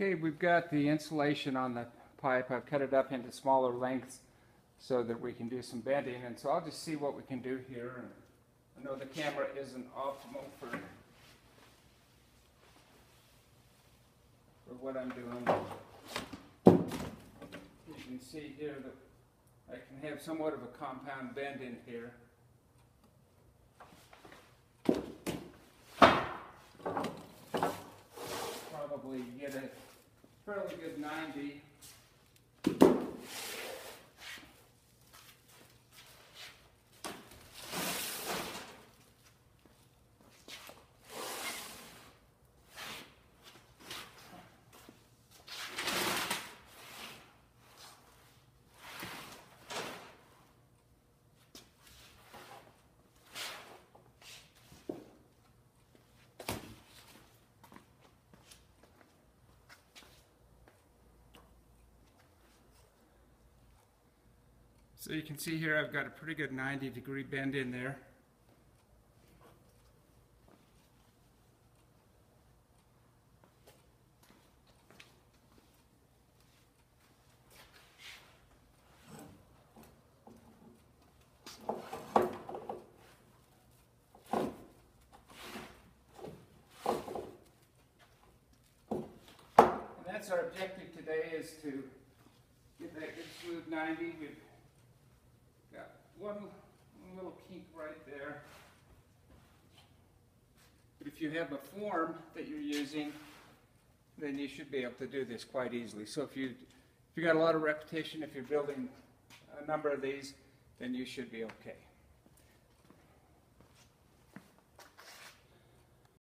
Okay, we've got the insulation on the pipe. I've cut it up into smaller lengths so that we can do some bending. And so I'll just see what we can do here. I know the camera isn't optimal for, for what I'm doing. You can see here that I can have somewhat of a compound bend in here. Probably get a fairly good 90. So you can see here I've got a pretty good 90 degree bend in there. And that's our objective today is to get that good smooth 90. We've one little kink right there. But if you have a form that you're using, then you should be able to do this quite easily. So if you, if you got a lot of repetition, if you're building a number of these, then you should be okay.